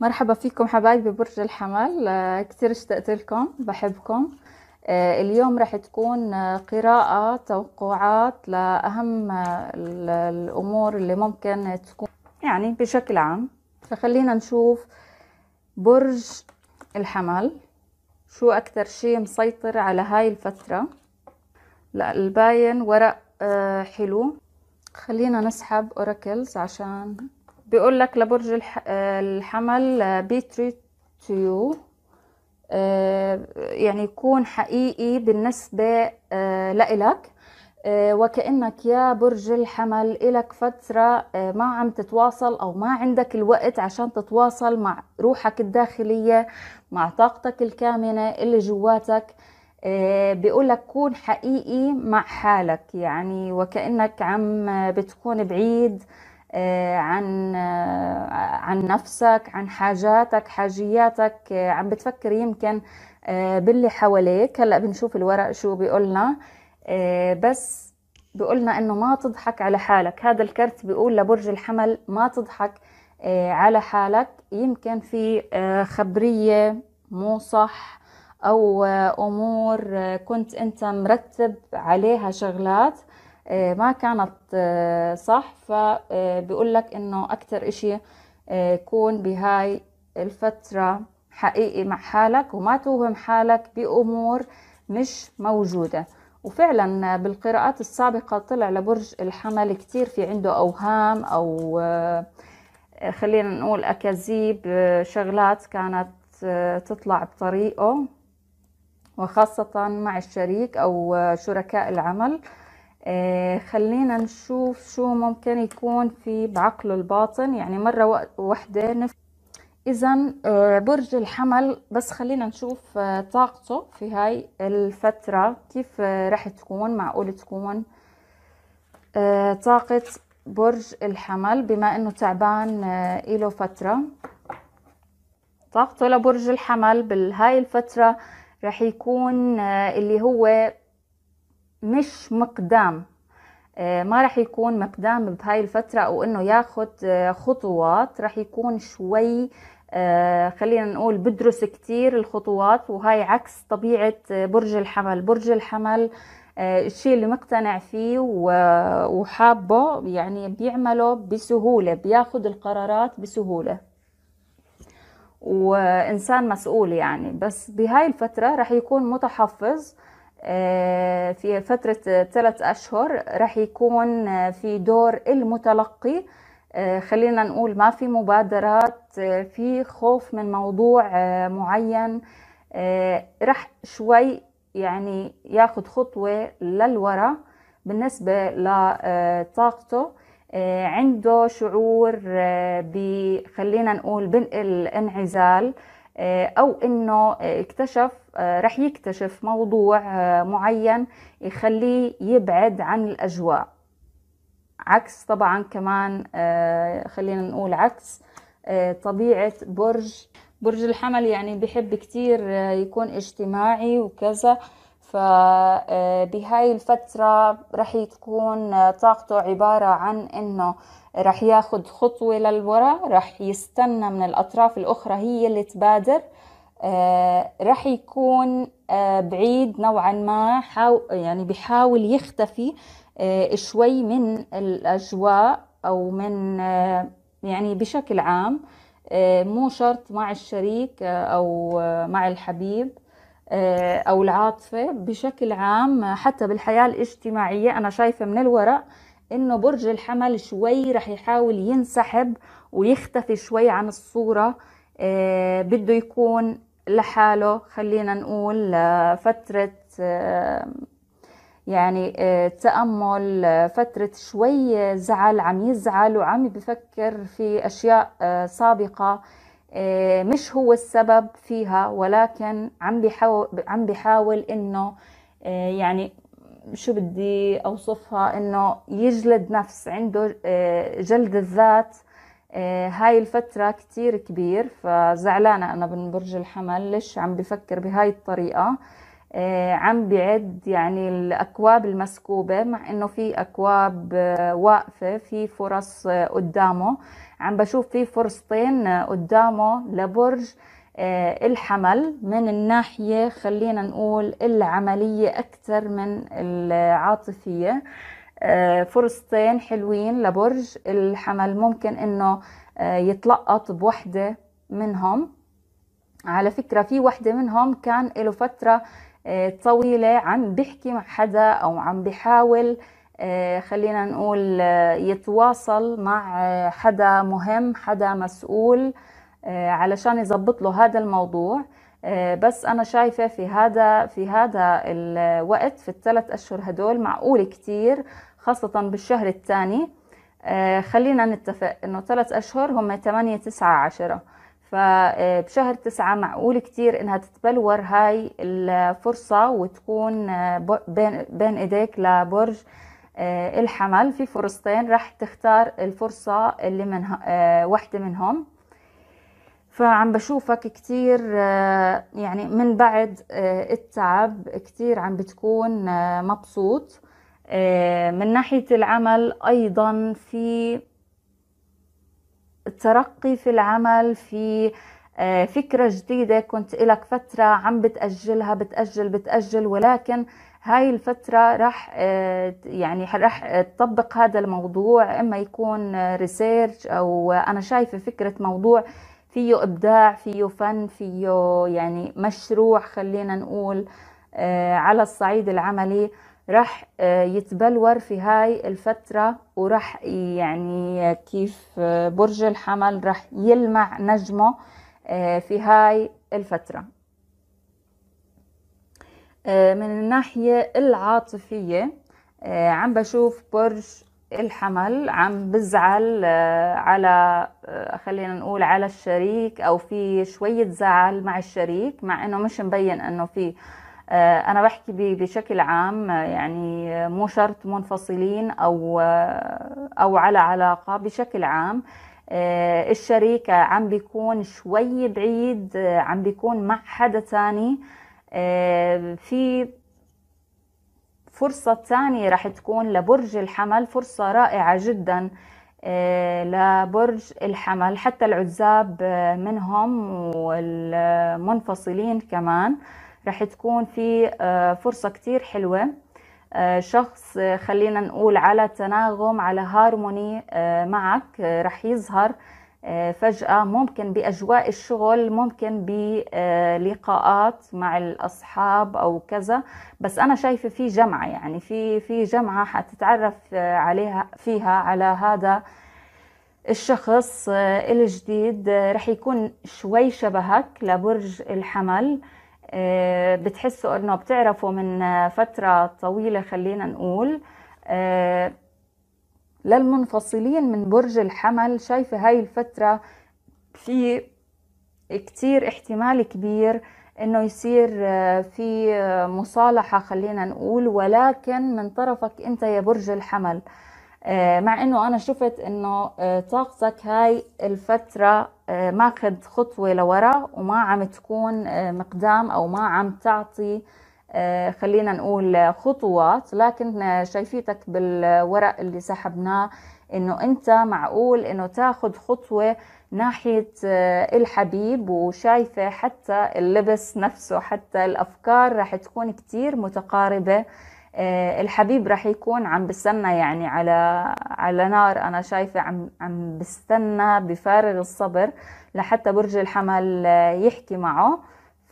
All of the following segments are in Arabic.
مرحبا فيكم حبايبي برج الحمل. آه، كتير اشتقت لكم بحبكم. آه، اليوم رح تكون آه، قراءة توقعات لأهم الأمور اللي ممكن تكون يعني بشكل عام. فخلينا نشوف برج الحمل. شو أكتر شي مسيطر على هاي الفترة؟ لا الباين ورق حلو. خلينا نسحب أوراكلز عشان بيقول لك لبرج الح... الحمل be true to you. يعني يكون حقيقي بالنسبة آه، لإلك. آه، وكأنك يا برج الحمل إلك فترة آه، ما عم تتواصل أو ما عندك الوقت عشان تتواصل مع روحك الداخلية مع طاقتك الكامنة اللي جواتك. بيقول لك كون حقيقي مع حالك. يعني وكأنك عم بتكون بعيد آه، عن آه، عن نفسك عن حاجاتك حاجياتك. آه، عم بتفكر يمكن باللي حواليك. هلأ بنشوف الورق شو بيقولنا. بس بيقولنا إنه ما تضحك على حالك. هذا الكرت بيقول لبرج الحمل ما تضحك على حالك. يمكن في خبرية مو صح أو أمور كنت أنت مرتب عليها شغلات. آه، ما كانت آه، صح. فبيقول لك إنه أكثر إشي آه، كون بهاي الفترة حقيقي مع حالك وما توهم حالك بأمور مش موجودة. وفعلا بالقراءات السابقة طلع لبرج الحمل كتير في عنده أوهام أو خلينا نقول أكاذيب شغلات كانت تطلع بطريقه وخاصة مع الشريك أو شركاء العمل. آه خلينا نشوف شو ممكن يكون في بعقله الباطن. يعني مرة واحدة نف... إذا آه برج الحمل. بس خلينا نشوف آه طاقته في هاي الفترة. كيف آه، رح تكون؟ معقول تكون؟ آه، طاقة برج الحمل. بما إنه تعبان آه، إله فترة. طاقته لبرج الحمل. بهاي الفترة رح يكون اللي هو مش مقدام. آه، ما رح يكون مقدام بهاي الفترة أو إنه ياخد آه، خطوات. رح يكون شوي آه، خلينا نقول بدرس كتير الخطوات وهاي عكس طبيعة برج الحمل. برج الحمل الشيء اللي مقتنع فيه وحابه يعني بيعمله بسهولة بياخد القرارات بسهولة. وإنسان مسؤول يعني. بس بهاي الفترة رح يكون متحفظ آه، في فترة ثلاث أشهر رح يكون في دور المتلقي. خلينا نقول ما في مبادرات في خوف من موضوع معين. رح شوي يعني ياخد خطوة للوراء بالنسبة لطاقته. عنده شعور خلينا نقول بالانعزال أو إنه اكتشف آه، رح يكتشف موضوع آه، معين يخليه يبعد عن الأجواء. عكس طبعا كمان آه، خلينا نقول عكس طبيعة برج. برج الحمل يعني بحب كتير يكون اجتماعي وكذا. فبهاي الفترة رح تكون طاقته عبارة عن إنه رح ياخد خطوة للوراء رح يستنى من الأطراف الأخرى هي اللي تبادر. آه رح يكون آه بعيد نوعا ما حاو يعني بحاول يختفي آه شوي من الأجواء أو من آه يعني بشكل عام. آه مو شرط مع الشريك آه أو مع الحبيب أو العاطفة. بشكل عام حتى بالحياة الاجتماعية أنا شايفة من الورق إنه برج الحمل شوي رح يحاول ينسحب ويختفي شوي عن الصورة. آه بده يكون لحاله خلينا نقول فترة يعني تأمل فترة شوي زعل عم يزعل وعم بفكر في أشياء سابقة. مش هو السبب فيها ولكن عم بيحاول عم بيحاول إنه يعني شو بدي أوصفها إنه يجلد نفس عنده جلد الذات آه، هاي الفترة كتير كبير فزعلانة أنا من برج الحمل ليش عم بفكر بهاي الطريقة؟ آه، عم بعد يعني الأكواب المسكوبة مع إنه في أكواب آه، واقفة في فرص آه، قدامه. عم بشوف في فرصتين قدامه لبرج الحمل من الناحية خلينا نقول العملية أكثر من العاطفية. فرصتين حلوين لبرج. الحمل ممكن إنه يتلقط بوحدة منهم. على فكرة في وحدة منهم كان له فترة آه، طويلة عم بيحكي مع حدا أو عم بيحاول آه، خلينا نقول آه، يتواصل مع حدا مهم حدا مسؤول. علشان يزبط له هذا الموضوع. بس أنا شايفة في هذا في هذا الوقت في الثلاث أشهر هدول معقول كتير خاصة بالشهر الثاني. خلينا نتفق إنه ثلاث أشهر هم 8 9 10 فبشهر تسعة معقول كتير إنها تتبلور هاي الفرصة وتكون بين, إيديك لبرج آه، الحمل. في فرصتين راح تختار الفرصة اللي من آه، واحدة منهم. فعم بشوفك كتير آه، يعني من بعد التعب كتير عم بتكون مبسوط. من ناحية العمل أيضا في الترقي في العمل في آه، فكرة جديدة كنت لك فترة عم بتأجلها بتأجل بتأجل ولكن هاي الفترة راح آه، يعني راح تطبق هذا الموضوع إما يكون ريسيرش أو أنا شايفة فكرة موضوع فيه إبداع فيه فن فيه يعني مشروع خلينا نقول آه، على الصعيد العملي. راح آه، يتبلور في هاي الفترة وراح يعني كيف آه، برج الحمل راح يلمع نجمه في هاي الفترة. من الناحية العاطفية عم بشوف برج الحمل عم بزعل على خلينا نقول على الشريك أو في شوية زعل مع الشريك مع إنه مش مبين إنه في آه، أنا بحكي بشكل عام آه، يعني آه، مو شرط منفصلين أو أو على علاقة بشكل عام الشريك عم بيكون شوي بعيد عم بيكون مع حدا تاني في فرصة تانية رح تكون لبرج الحمل فرصة رائعة جدا لبرج الحمل حتى العزاب منهم والمنفصلين كمان رح تكون في آه، فرصة كتير حلوة. آه، شخص آه، خلينا نقول على تناغم على هارموني معك رح يظهر. فجأة ممكن بأجواء الشغل ممكن بلقاءات مع الأصحاب أو كذا. بس أنا شايفة في جمعة يعني في في جمعة حتتعرف عليها فيها على هذا الشخص الجديد. رح يكون شوي شبهك لبرج الحمل. آه، بتحسوا إنه بتعرفوا من فترة طويلة خلينا نقول. آه، للمنفصلين من برج الحمل. شايفة هاي الفترة في كتير احتمال كبير إنه يصير آه، في مصالحة خلينا نقول ولكن من طرفك أنت يا برج الحمل. آه، مع إنه أنا شفت إنه آه، طاقتك هاي الفترة آه، ماخذ خطوة لورا وما عم تكون مقدام أو ما عم تعطي خلينا نقول خطوات لكن شايفيتك بالورق اللي سحبناه إنه أنت معقول إنه تاخذ خطوة ناحية الحبيب وشايفة حتى اللبس نفسه حتى الأفكار رح تكون كتير متقاربة. آه، الحبيب راح يكون عم بستنى يعني على على نار أنا شايفة عم عم بستنى بفارغ الصبر لحتى برج الحمل آه، يحكي معه.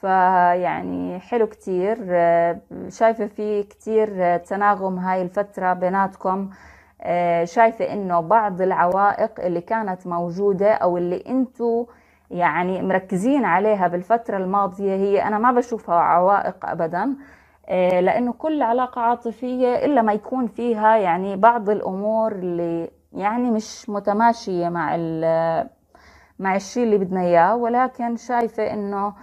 فيعني حلو كتير. آه، شايفة في كتير تناغم هاي الفترة بيناتكم. شايفة إنه بعض العوائق اللي كانت موجودة أو اللي أنتو يعني مركزين عليها بالفترة الماضية هي أنا ما بشوفها عوائق ابدا. آه، لأنه كل علاقة عاطفية إلا ما يكون فيها يعني بعض الأمور اللي يعني مش متماشية مع مع الشيء اللي بدنا إياه. ولكن شايفة إنه آه،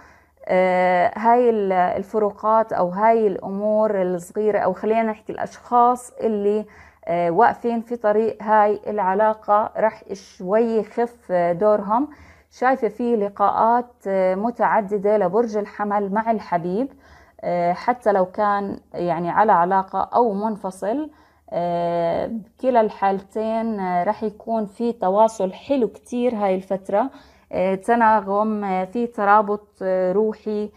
هاي الفروقات أو هاي الأمور الصغيرة أو خلينا نحكي الأشخاص اللي آه، واقفين في طريق هاي العلاقة رح شوي يخف دورهم. شايفة في لقاءات متعددة لبرج الحمل مع الحبيب حتى لو كان يعني على علاقة أو منفصل بكلا الحالتين رح يكون في تواصل حلو كتير هاي الفترة. تناغم في ترابط روحي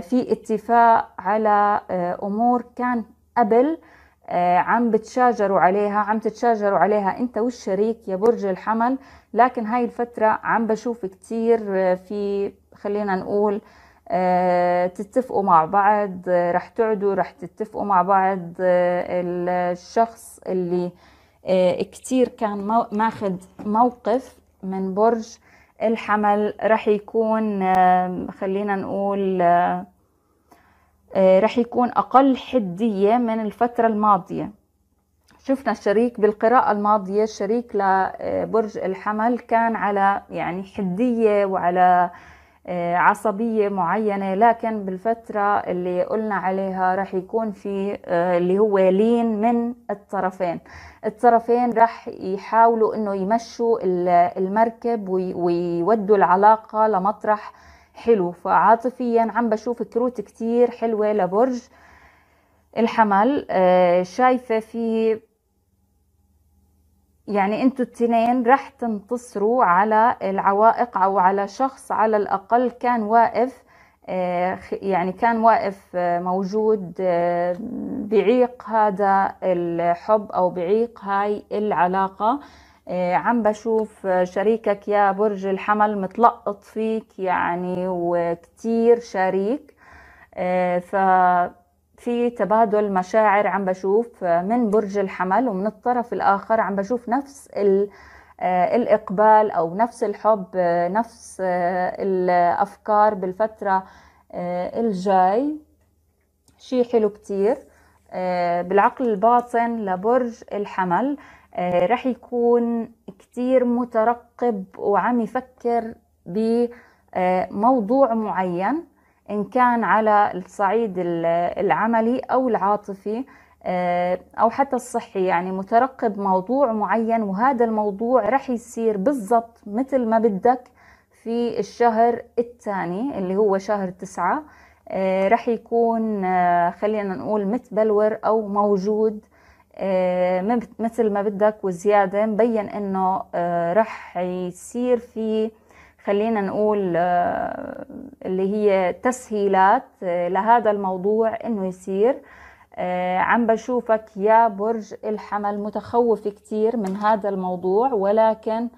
في اتفاق على أمور كان قبل عم بتشاجروا عليها عم تتشاجروا عليها أنت والشريك يا برج الحمل. لكن هاي الفترة عم بشوف كتير في خلينا نقول تتفقوا مع بعض رح تقعدوا رح تتفقوا مع بعض الشخص اللي كتير كان ماخد موقف من برج الحمل رح يكون خلينا نقول رح يكون أقل حدية من الفترة الماضية. شفنا الشريك بالقراءة الماضية الشريك لبرج الحمل كان على يعني حدية وعلى عصبية معينة. لكن بالفترة اللي قلنا عليها رح يكون في اللي هو لين من الطرفين. الطرفين رح يحاولوا إنه يمشوا المركب ويودوا العلاقة لمطرح حلو. فعاطفيا عم بشوف كروت كتير حلوة لبرج الحمل. شايفة في يعني أنتوا التنين رح تنتصروا على العوائق أو على شخص على الأقل كان واقف يعني كان واقف موجود بعيق هذا الحب أو بعيق هاي العلاقة. عم بشوف شريكك يا برج الحمل متلقط فيك يعني وكتير شريك. ف في تبادل مشاعر عم بشوف من برج الحمل ومن الطرف الآخر عم بشوف نفس الإقبال أو نفس الحب نفس الأفكار بالفترة الجاي. شيء حلو كتير. بالعقل الباطن لبرج الحمل رح يكون كتير مترقب وعم يفكر بموضوع معين. إن كان على الصعيد العملي أو العاطفي أو حتى الصحي. يعني مترقب موضوع معين وهذا الموضوع رح يصير بالضبط مثل ما بدك في الشهر الثاني اللي هو شهر تسعة. رح يكون خلينا نقول متبلور أو موجود مثل ما بدك وزيادة. مبين إنه رح يصير في خلينا نقول اللي هي تسهيلات لهذا الموضوع إنه يصير. عم بشوفك يا برج الحمل متخوف كتير من هذا الموضوع ولكن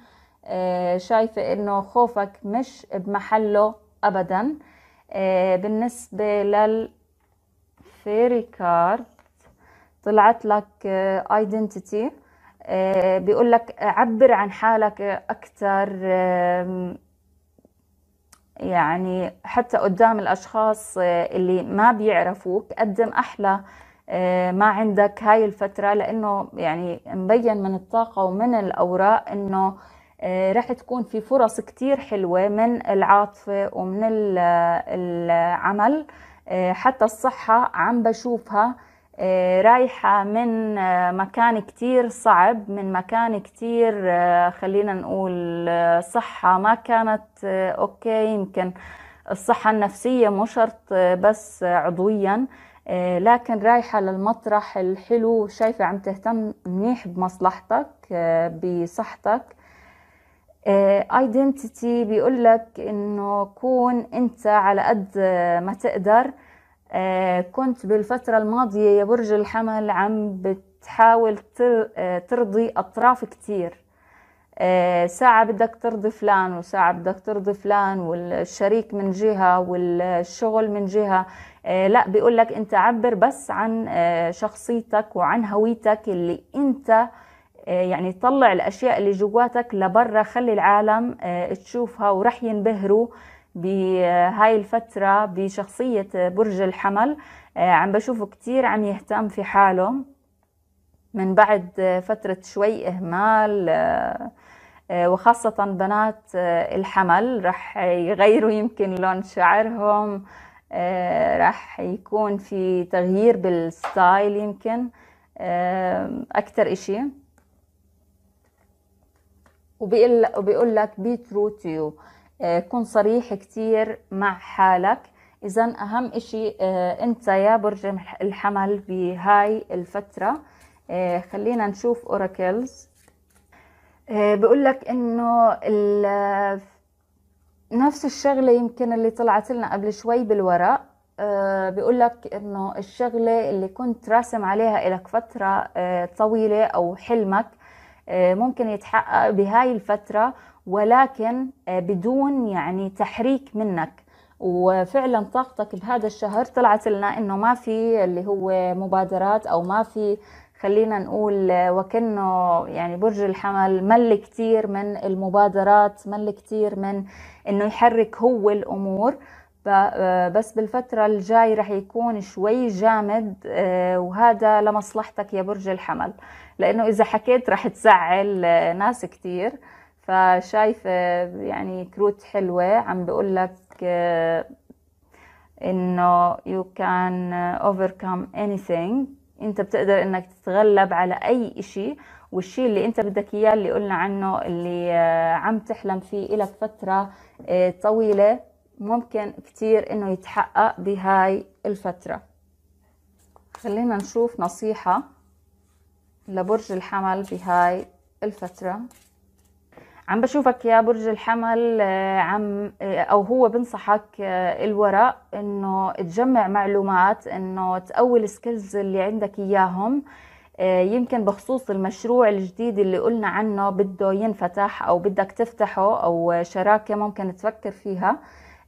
شايفة إنه خوفك مش بمحله ابدا. بالنسبة لل fairy card طلعت لك identity بيقول لك عبر عن حالك أكثر يعني حتى قدام الأشخاص اللي ما بيعرفوك قدم أحلى ما عندك هاي الفترة لأنه يعني مبين من الطاقة ومن الأوراق أنه رح تكون في فرص كتير حلوة من العاطفة ومن العمل حتى الصحة عم بشوفها. رايحة من مكان كتير صعب من مكان كتير خلينا نقول صحة ما كانت أوكي. يمكن الصحة النفسية مو شرط بس عضويا. لكن رايحة للمطرح الحلو شايفة عم تهتم منيح بمصلحتك بصحتك. ايدنتيتي بيقول لك إنه كون أنت على قد ما تقدر. كنت بالفترة الماضية يا برج الحمل عم بتحاول ترضي أطراف كتير. ساعة بدك ترضي فلان وساعة بدك ترضي فلان والشريك من جهة والشغل من جهة. لا بيقول لك أنت عبر بس عن شخصيتك وعن هويتك اللي أنت يعني طلع الأشياء اللي جواتك لبرا. خلي العالم تشوفها ورح ينبهروا. بهاي الفترة بشخصية برج الحمل. عم بشوفه كتير عم يهتم في حاله. من بعد فترة شوي إهمال وخاصة بنات الحمل رح يغيروا يمكن لون شعرهم رح يكون في تغيير بال style يمكن أكتر إشي. وبيقول لك true to you. كن صريح كتير مع حالك. اذا أهم إشي آه، أنت يا برج الحمل بهاي الفترة. آه، خلينا نشوف oracles. بقول لك إنه نفس الشغلة يمكن اللي طلعت لنا قبل شوي بالورق. بيقول لك إنه الشغلة اللي كنت راسم عليها لك فترة طويلة أو حلمك ممكن يتحقق بهاي الفترة ولكن بدون يعني تحريك منك. وفعلا طاقتك بهذا الشهر طلعت لنا إنه ما في اللي هو مبادرات أو ما في خلينا نقول وكأنه يعني برج الحمل مل كتير من المبادرات مل كتير من إنه يحرك هو الأمور. بس بالفترة الجاي رح يكون شوي جامد آه، وهذا لمصلحتك يا برج الحمل. لأنه إذا حكيت رح تزعل ناس كتير. فشايفة يعني كروت حلوة. عم بقول لك آه، إنه you can overcome anything. أنت بتقدر إنك تتغلب على أي إشي. والشيء اللي أنت بدك إياه اللي قلنا عنه اللي آه، عم تحلم فيه لك فترة آه، طويلة ممكن كتير إنه يتحقق بهاي الفترة. خلينا نشوف نصيحة لبرج الحمل بهاي الفترة. عم بشوفك يا برج الحمل آه، عم آه، أو هو بنصحك آه، الورق إنه تجمع معلومات إنه تقوي السكيلز اللي عندك إياهم. يمكن بخصوص المشروع الجديد اللي قلنا عنه بده ينفتح أو بدك تفتحه أو شراكة ممكن تفكر فيها.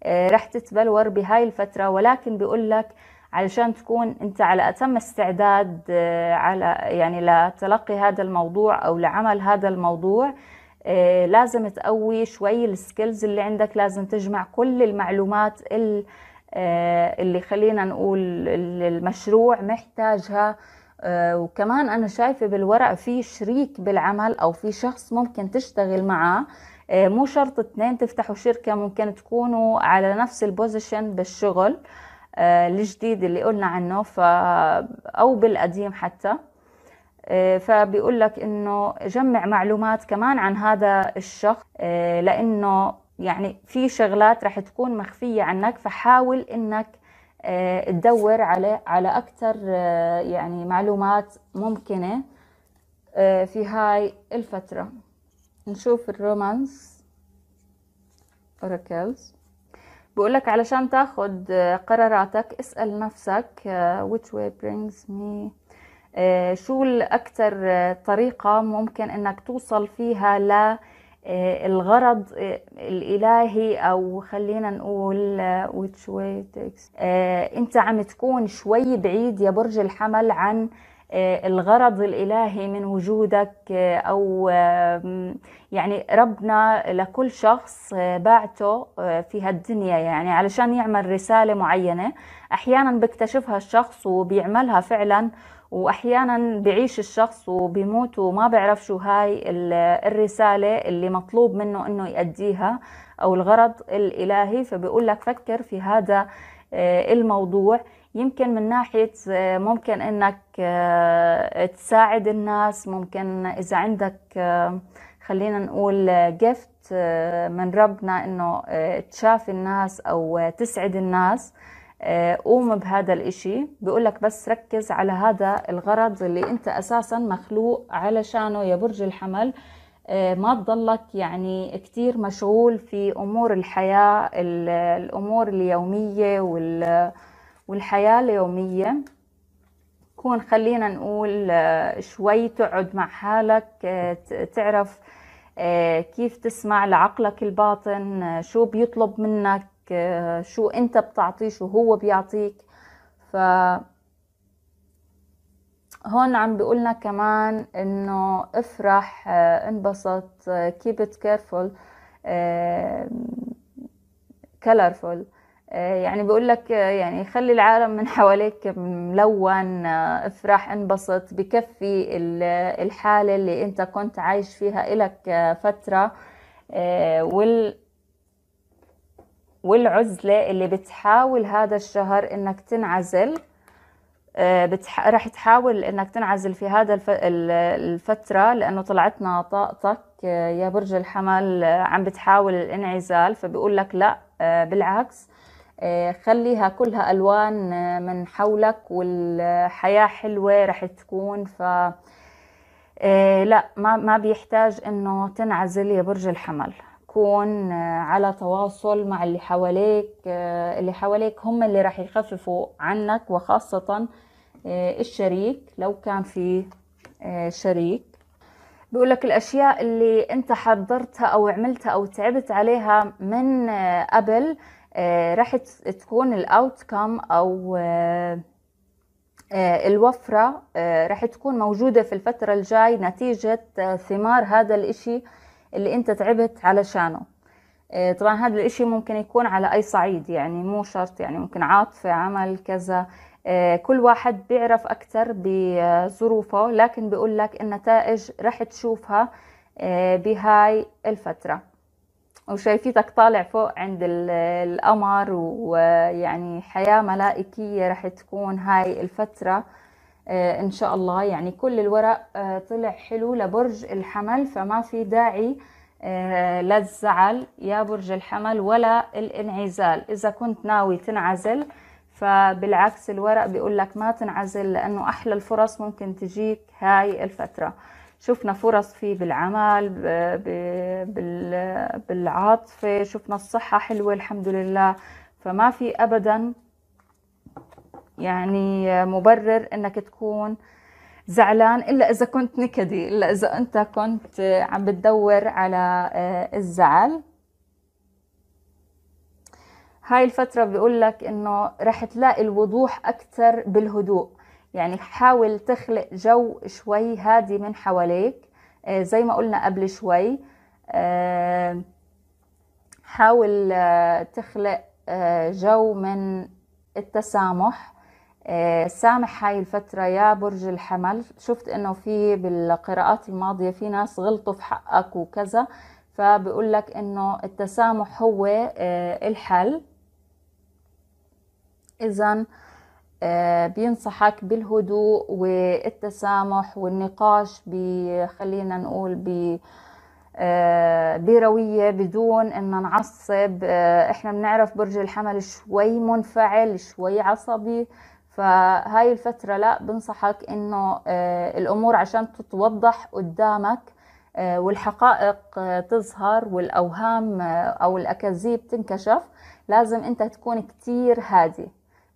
رح تتبلور بهاي الفترة ولكن بيقول لك علشان تكون أنت على أتم استعداد على يعني لتلقي هذا الموضوع أو لعمل هذا الموضوع آه، لازم تقوي شوي السكيلز اللي عندك لازم تجمع كل المعلومات آه، اللي خلينا نقول المشروع محتاجها. آه، وكمان أنا شايفة بالورق في شريك بالعمل أو في شخص ممكن تشتغل معاه. مو شرط اثنين تفتحوا شركة ممكن تكونوا على نفس البوزيشن بالشغل الجديد اللي قلنا عنه ف أو بالقديم حتى. آه، فبيقول لك إنه جمع معلومات كمان عن هذا الشخص آه، لإنه يعني في شغلات رح تكون مخفية عنك فحاول إنك آه، تدور على على أكثر يعني معلومات ممكنة في هاي الفترة. نشوف الرومانس. أوراكلز. بقول لك علشان تاخذ قراراتك اسأل نفسك which way brings me. آه، شو الأكثر آه، طريقة ممكن أنك توصل فيها ل آه، الغرض الإلهي أو خلينا نقول which way takes. أنت عم تكون شوي بعيد يا برج الحمل عن الغرض الإلهي من وجودك أو يعني ربنا لكل شخص بعته في هالدنيا يعني علشان يعمل رسالة معينة. أحيانا بيكتشفها الشخص وبيعملها فعلا وأحيانا بعيش الشخص وبيموت وما بيعرف شو هاي الرسالة اللي مطلوب منه إنه يأديها أو الغرض الإلهي. فبيقول لك فكر في هذا آه، الموضوع. يمكن من ناحية آه، ممكن إنك آه، تساعد الناس ممكن إذا عندك خلينا نقول جفت من ربنا إنه تشافي الناس أو تسعد الناس آه، قوم بهذا الإشي. بيقولك بس ركز على هذا الغرض اللي أنت أساسا مخلوق علشانه يا برج الحمل. آه، ما تضلك يعني كتير مشغول في أمور الحياة الأمور اليومية والحياة اليومية. كون خلينا نقول آه، شوي تقعد مع حالك تعرف كيف تسمع لعقلك الباطن شو بيطلب منك شو أنت بتعطيه شو هو بيعطيك. ف هون عم بيقولنا كمان إنه افرح انبسط keep it careful colorful. يعني بيقول لك يعني خلي العالم من حواليك ملون افرح انبسط بكفي الحالة اللي انت كنت عايش فيها إلك فترة وال والعزلة اللي بتحاول هذا الشهر إنك تنعزل آه، بتح... رح تحاول إنك تنعزل في هذا الف... الفترة لأنه طلعتنا طاقتك آه، يا برج الحمل آه، عم بتحاول الانعزال فبيقول لك لا بالعكس خليها كلها ألوان من حولك والحياة حلوة رح تكون. ف لا ما ما بيحتاج إنه تنعزل يا برج الحمل. كون على تواصل مع اللي حواليك اللي حواليك هم اللي راح يخففوا عنك وخاصة الشريك. لو كان في شريك. بيقول لك الأشياء اللي أنت حضرتها أو عملتها أو تعبت عليها من قبل آه، راح تكون الاوتكم أو آه، آه، الوفرة راح تكون موجودة في الفترة الجاي نتيجة ثمار هذا الإشي اللي أنت تعبت علشانه. طبعا هذا الإشي ممكن يكون على أي صعيد يعني مو شرط يعني ممكن عاطفة عمل كذا. كل واحد بيعرف أكثر بظروفه لكن بيقول لك النتائج راح تشوفها بهاي الفترة. وشايفيتك طالع فوق عند القمر ويعني حياة ملائكية رح تكون هاي الفترة. آه، إن شاء الله. يعني كل الورق آه، طلع حلو لبرج الحمل فما في داعي آه، للزعل يا برج الحمل ولا الانعزال. إذا كنت ناوي تنعزل فبالعكس الورق بيقول لك ما تنعزل لأنه أحلى الفرص ممكن تجيك هاي الفترة. شفنا فرص فيه بالعمل بالعاطفة شفنا الصحة حلوة الحمد لله. فما في أبدا يعني مبرر إنك تكون زعلان إلا إذا كنت نكدي إلا إذا أنت كنت عم بتدور على آه، الزعل. هاي الفترة بيقول لك إنه رح تلاقي الوضوح أكثر بالهدوء. يعني حاول تخلق جو شوي هادي من حواليك. آه، زي ما قلنا قبل شوي آه، حاول آه، تخلق جو من التسامح. سامح هاي الفترة يا برج الحمل. شفت إنه في بالقراءات الماضية في ناس غلطوا في حقك وكذا فبقول لك إنه التسامح هو الحل. اذا بينصحك بالهدوء والتسامح والنقاش خلينا نقول ب آه، بروية بدون إن نعصب. آه، إحنا بنعرف برج الحمل شوي منفعل شوي عصبي. فهاي الفترة لا بنصحك إنه الأمور عشان تتوضح قدامك والحقائق تظهر والأوهام أو الأكاذيب تنكشف لازم أنت تكون كتير هادي.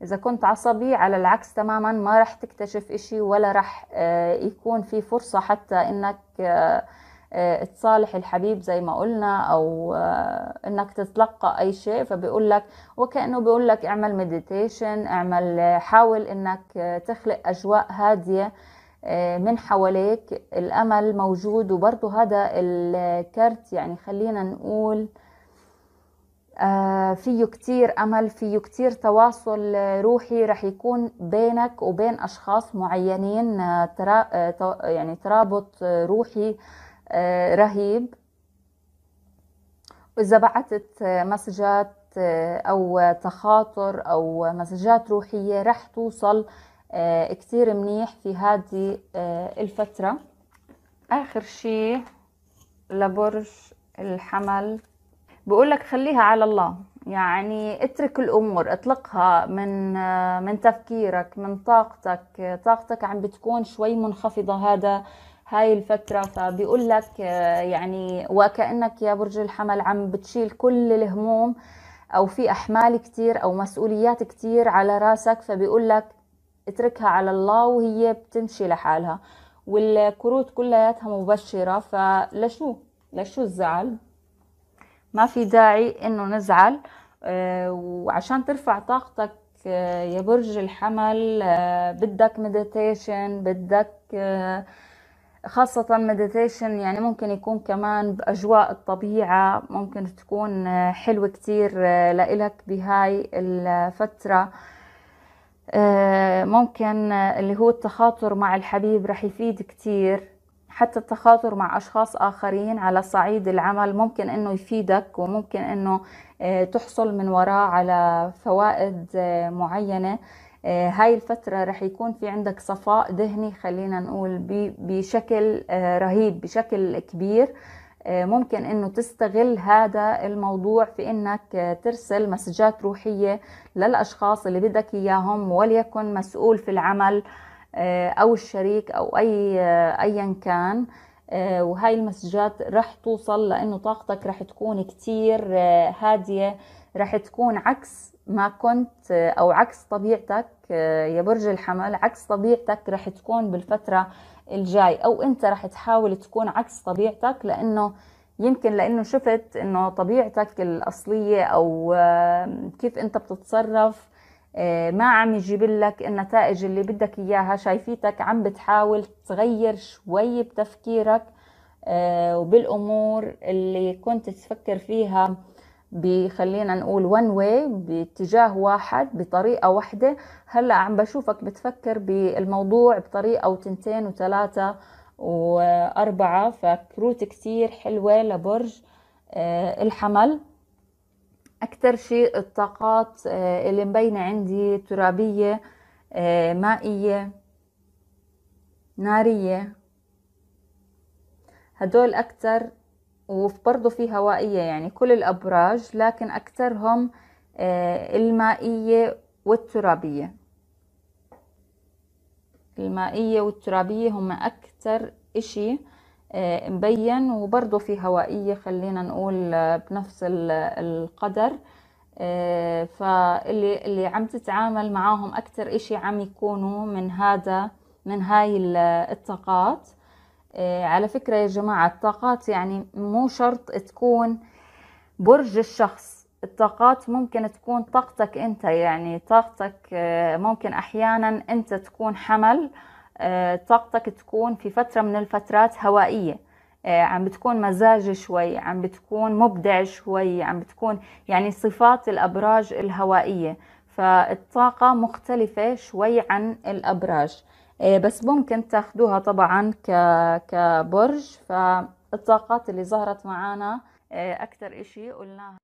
إذا كنت عصبي على العكس تماما ما رح تكتشف إشي ولا رح آه، يكون في فرصة حتى إنك آه، آه، تصالح الحبيب زي ما قلنا أو إنك تتلقى أي شيء. فبيقول لك وكأنه بيقول لك اعمل مديتيشن اعمل حاول إنك تخلق أجواء هادية من حواليك. الأمل موجود وبرضه هذا الكرت يعني خلينا نقول فيه كتير أمل فيه كتير تواصل روحي رح يكون بينك وبين أشخاص معينين آه، آه، يعني ترابط روحي رهيب. وإذا بعتت مسجات أو تخاطر أو مسجات روحية رح توصل كتير منيح في هذه الفترة. آخر شي لبرج الحمل. بقول لك خليها على الله. يعني اترك الأمور اطلقها من من تفكيرك من طاقتك. طاقتك عم بتكون شوي منخفضة هذا هاي الفترة. فبيقول لك يعني وكأنك يا برج الحمل عم بتشيل كل الهموم أو في أحمال كتير أو مسؤوليات كتير على راسك. فبيقول لك اتركها على الله وهي بتمشي لحالها. والكروت كلياتها مبشرة. فلشو؟ لشو الزعل؟ ما في داعي إنه نزعل آه، وعشان ترفع طاقتك آه، يا برج الحمل آه، بدك meditation بدك خاصة meditation يعني ممكن يكون كمان بأجواء الطبيعة ممكن تكون حلوة كتير لإلك بهاي الفترة. ممكن اللي هو التخاطر مع الحبيب رح يفيد كتير. حتى التخاطر مع أشخاص آخرين على صعيد العمل ممكن أنه يفيدك وممكن أنه آه، تحصل من وراه على فوائد آه، معينة. آه، هاي الفترة رح يكون في عندك صفاء ذهني خلينا نقول بشكل رهيب بشكل كبير. ممكن إنه تستغل هذا الموضوع في إنك ترسل مسجات روحية للأشخاص اللي بدك إياهم وليكن مسؤول في العمل. أو الشريك أو أي ايا كان وهاي المسجات رح توصل لأنه طاقتك رح تكون كتير هادية. رح تكون عكس ما كنت أو عكس طبيعتك يا برج الحمل عكس طبيعتك رح تكون بالفترة الجاي. أو أنت رح تحاول تكون عكس طبيعتك لأنه يمكن لأنه شفت إنه طبيعتك الأصلية أو كيف أنت بتتصرف ما عم يجيب لك النتائج اللي بدك إياها. شايفيتك عم بتحاول تغير شوي بتفكيرك وبالأمور اللي كنت تفكر فيها بخلينا نقول وان واي باتجاه واحد بطريقة واحدة. هلأ عم بشوفك بتفكر بالموضوع بطريقة أو تنتين وثلاثة وأربعة فكروت كتير حلوة لبرج آه، الحمل. أكتر شيء الطاقات آه، اللي مبينة عندي ترابية آه، مائية نارية. هدول أكتر وبرضه في هوائية يعني كل الأبراج لكن أكثرهم آه، المائية والترابية. المائية والترابية هم أكثر إشي مبين وبرضه في هوائية خلينا نقول آه، بنفس القدر. فاللي اللي عم تتعامل معاهم أكثر إشي عم يكونوا من هذا من هاي الطاقات. آه، على فكرة يا جماعة الطاقات يعني مو شرط تكون برج الشخص. الطاقات ممكن تكون طاقتك أنت يعني طاقتك آه، ممكن أحيانا أنت تكون حمل. آه، طاقتك تكون في فترة من الفترات هوائية. عم بتكون مزاج شوي عم بتكون مبدع شوي عم بتكون يعني صفات الأبراج الهوائية. فالطاقة مختلفة شوي عن الأبراج. إيه، بس ممكن تاخدوها طبعا كبرج. فالطاقات اللي ظهرت معانا أكتر إشي قلناها.